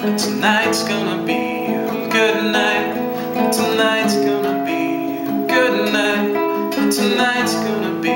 Tonight's gonna be a good night. Tonight's gonna be a good night. Tonight's gonna be.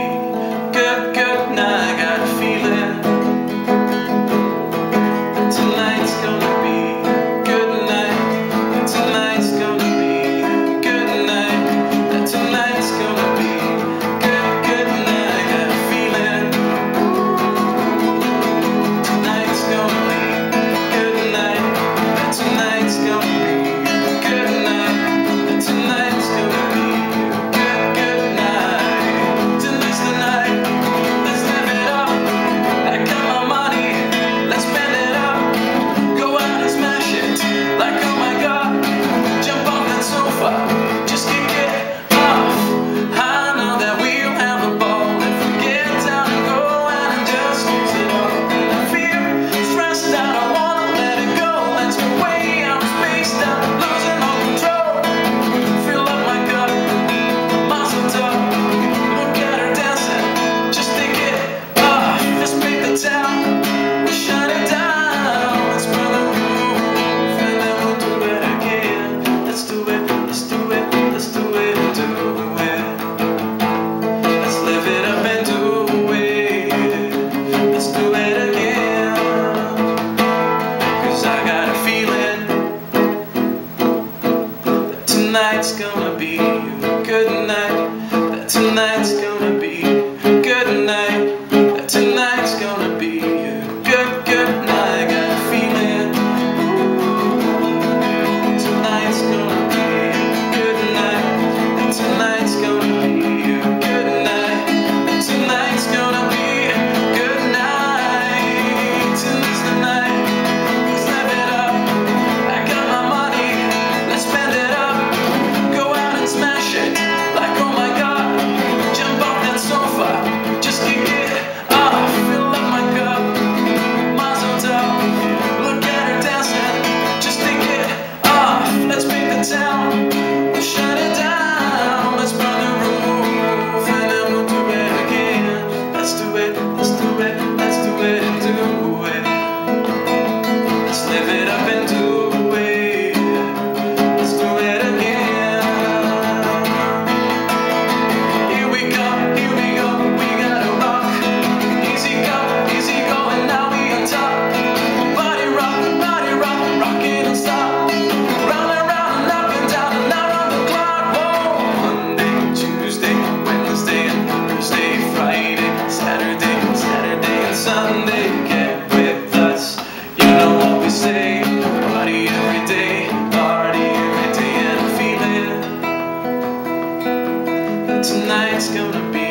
night's gone. get with us. You know what we say, party every day, party every day, and I'm feeling tonight's gonna be.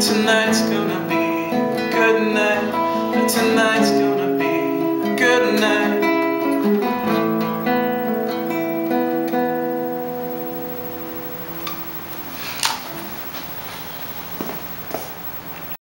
Tonight's gonna be a good night. Tonight's gonna be a good night.